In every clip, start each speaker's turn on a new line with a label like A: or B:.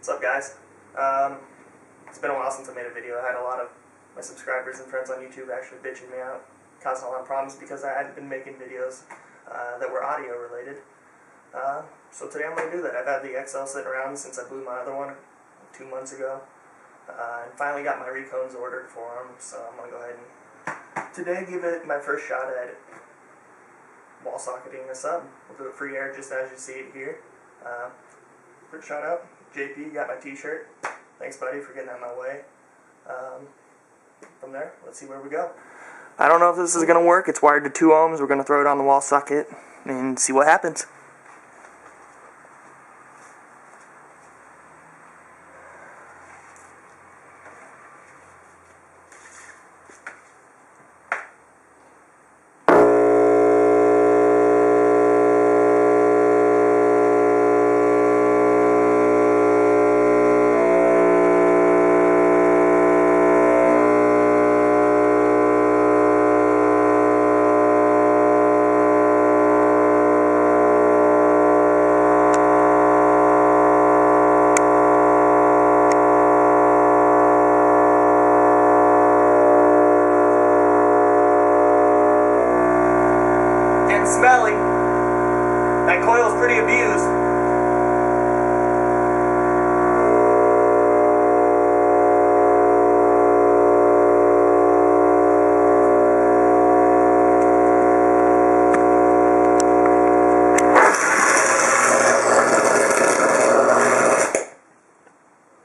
A: What's up, guys? Um, it's been a while since I made a video. I had a lot of my subscribers and friends on YouTube actually bitching me out, causing a lot of problems because I hadn't been making videos uh, that were audio related. Uh, so today I'm going to do that. I've had the XL sitting around since I blew my other one two months ago. Uh, and finally got my Recones ordered for them, so I'm going to go ahead and today give it my first shot at wall socketing this up. We'll do it free air just as you see it here. Uh, quick shout out, JP got my t-shirt. Thanks buddy for getting out my way. Um, from there, let's see where we go. I don't know if this is going to work. It's wired to 2 ohms. We're going to throw it on the wall socket and see what happens. Coil's pretty abused.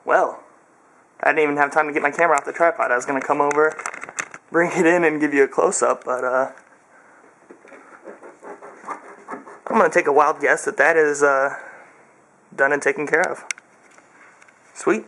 A: Well, I didn't even have time to get my camera off the tripod. I was going to come over, bring it in, and give you a close up, but uh, I'm going to take a wild guess that that is uh, done and taken care of. Sweet.